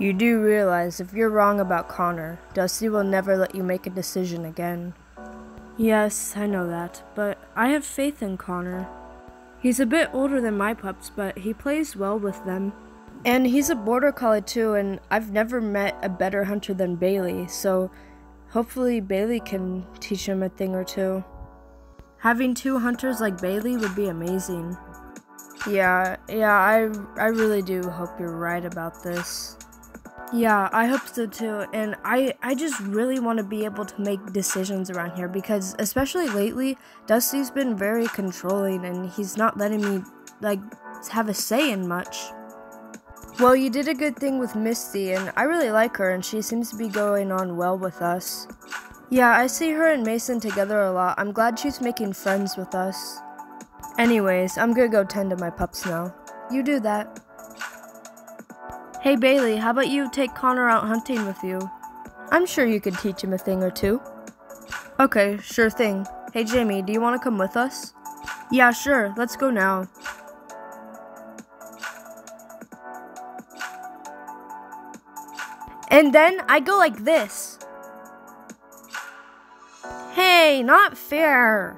You do realize if you're wrong about Connor, Dusty will never let you make a decision again. Yes, I know that, but I have faith in Connor. He's a bit older than my pups, but he plays well with them. And he's a border collie too, and I've never met a better hunter than Bailey, so hopefully Bailey can teach him a thing or two. Having two hunters like Bailey would be amazing. Yeah, yeah, I, I really do hope you're right about this. Yeah, I hope so too. And I, I just really want to be able to make decisions around here because, especially lately, Dusty's been very controlling and he's not letting me, like, have a say in much. Well, you did a good thing with Misty, and I really like her, and she seems to be going on well with us. Yeah, I see her and Mason together a lot. I'm glad she's making friends with us. Anyways, I'm gonna go tend to my pups now. You do that. Hey Bailey, how about you take Connor out hunting with you? I'm sure you could teach him a thing or two. Okay, sure thing. Hey Jamie, do you want to come with us? Yeah, sure. Let's go now. And then I go like this. Hey, not fair.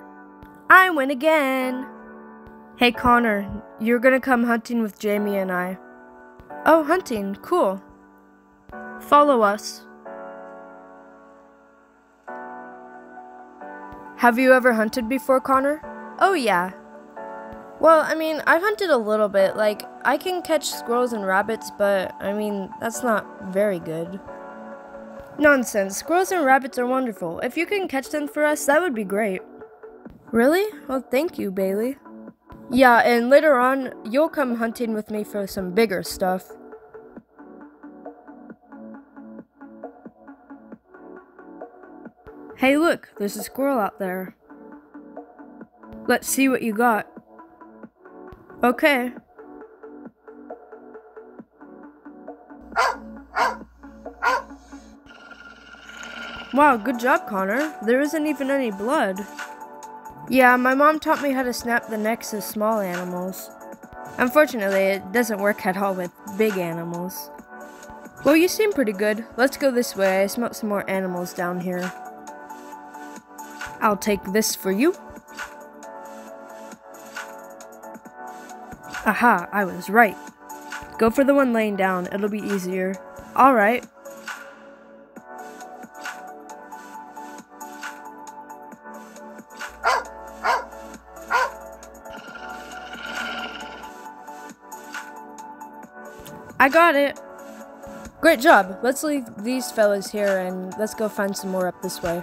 I win again. Hey Connor, you're gonna come hunting with Jamie and I. Oh, hunting, cool. Follow us. Have you ever hunted before, Connor? Oh, yeah. Well, I mean, I've hunted a little bit. Like, I can catch squirrels and rabbits, but I mean, that's not very good. Nonsense. Squirrels and rabbits are wonderful. If you can catch them for us, that would be great. Really? Well, thank you, Bailey. Yeah, and later on, you'll come hunting with me for some bigger stuff. Hey, look, there's a squirrel out there. Let's see what you got. Okay. Wow, good job, Connor. There isn't even any blood. Yeah, my mom taught me how to snap the necks of small animals. Unfortunately, it doesn't work at all with big animals. Well, you seem pretty good. Let's go this way. I smelt some more animals down here. I'll take this for you. Aha, I was right. Go for the one laying down, it'll be easier. Alright. I got it. Great job. Let's leave these fellas here and let's go find some more up this way.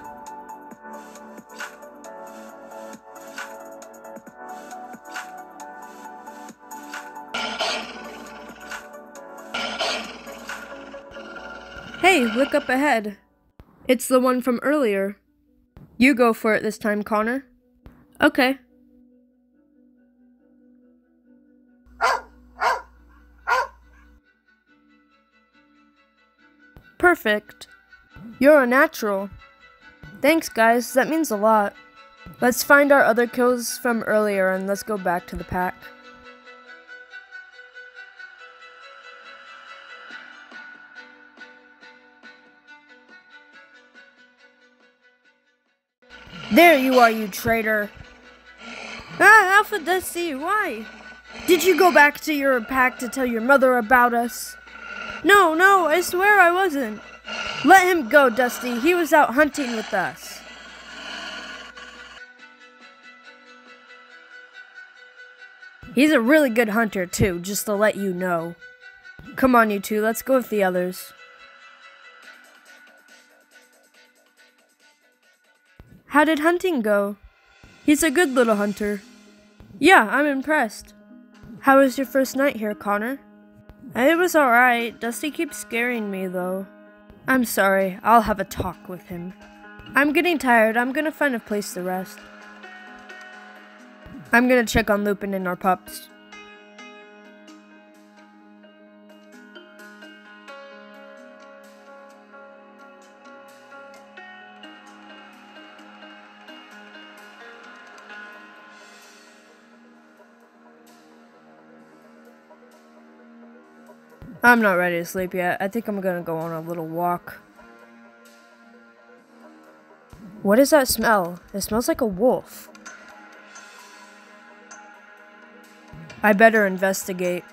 Hey, look up ahead. It's the one from earlier. You go for it this time, Connor. Okay. Perfect. You're a natural. Thanks, guys. That means a lot. Let's find our other kills from earlier and let's go back to the pack. There you are, you traitor. Ah, Alpha Dusty, why? Did you go back to your pack to tell your mother about us? No, no, I swear I wasn't. Let him go, Dusty. He was out hunting with us. He's a really good hunter, too, just to let you know. Come on, you two, let's go with the others. How did hunting go? He's a good little hunter. Yeah, I'm impressed. How was your first night here, Connor? It was alright. Dusty keeps scaring me, though. I'm sorry. I'll have a talk with him. I'm getting tired. I'm gonna find a place to rest. I'm gonna check on Lupin and our pups. I'm not ready to sleep yet. I think I'm gonna go on a little walk. What is that smell? It smells like a wolf. I better investigate.